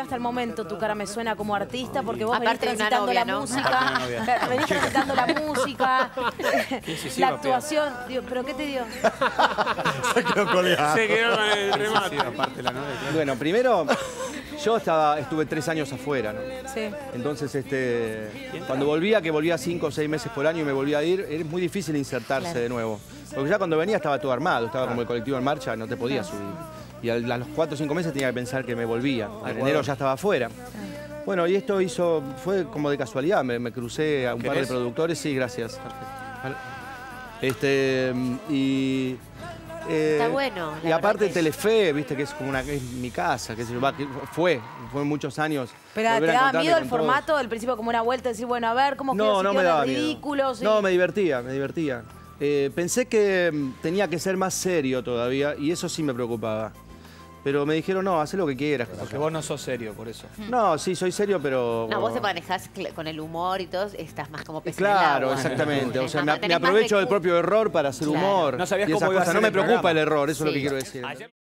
hasta el momento tu cara me suena como artista porque vos Aparte venís transitando novia, la ¿no? música, venís transitando la música, la actuación. Digo, ¿Pero qué te dio? Se quedó colgado. Se quedó con el remate. Sí, aparte la novia, claro. Bueno, primero, yo estaba, estuve tres años afuera, ¿no? Sí. Entonces, este, cuando volvía, que volvía cinco o seis meses por año y me volvía a ir, era muy difícil insertarse Claro. de nuevo. Porque ya cuando venía estaba todo armado, estaba como el colectivo en marcha, no te podías subir. Y a los cuatro o cinco meses tenía que pensar que me volvía. En enero ya estaba afuera. Bueno, y esto hizo, fue como de casualidad, me, me crucé a un par de productores, sí, gracias. Este, y... eh, Está bueno, la Y aparte que- Telefe, viste que es como una que es mi casa, qué sé yo, va, que fue, fue muchos años. Pero te daba miedo el todos. formato, al principio como una vuelta, decir, bueno, a ver, ¿cómo quedó? No, Si no quedó me daba ridículo, miedo. si- No, me divertía, me divertía. Eh, pensé que mm, tenía que ser más serio todavía y eso sí me preocupaba. Pero me dijeron, no, haz lo que quieras. Porque vos no sos serio, por eso. No, sí, soy serio, pero... No, vos te manejás con el humor y todo, estás más como el Claro, exactamente. O sea, me, aprovecho del propio error para hacer Claro. humor. No sabías y cómo iba a ser No me preocupa el error, eso es lo que quiero decir. Ayer-